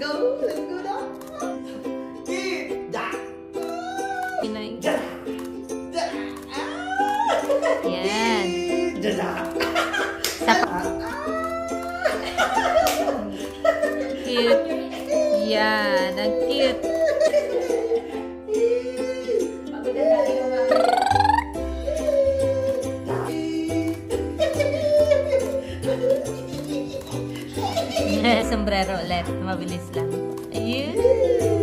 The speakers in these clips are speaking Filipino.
go. Let's go daw. Pinoy. Yan. Sa ah. cute. Yan. Ang cute. Sombrero ulit. Mabilis lang. Ayun.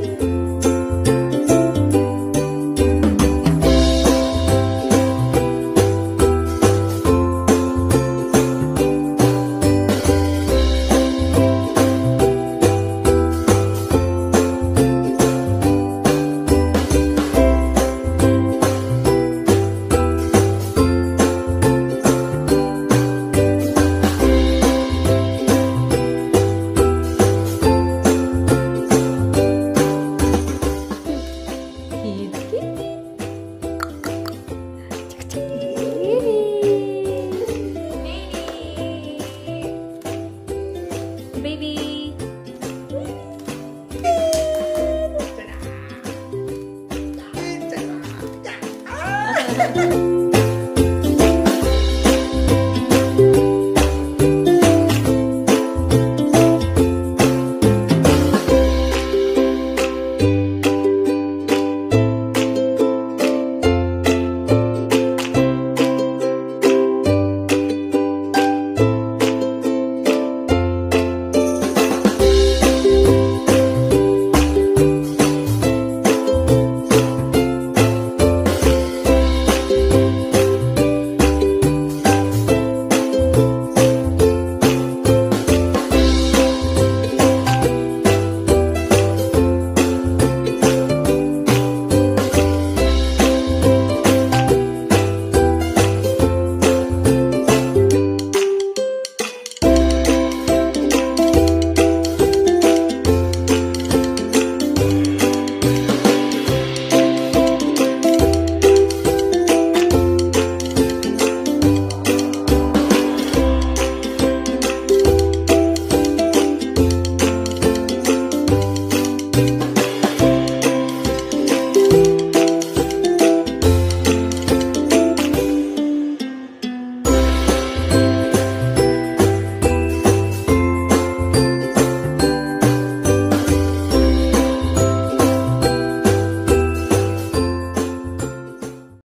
哈哈。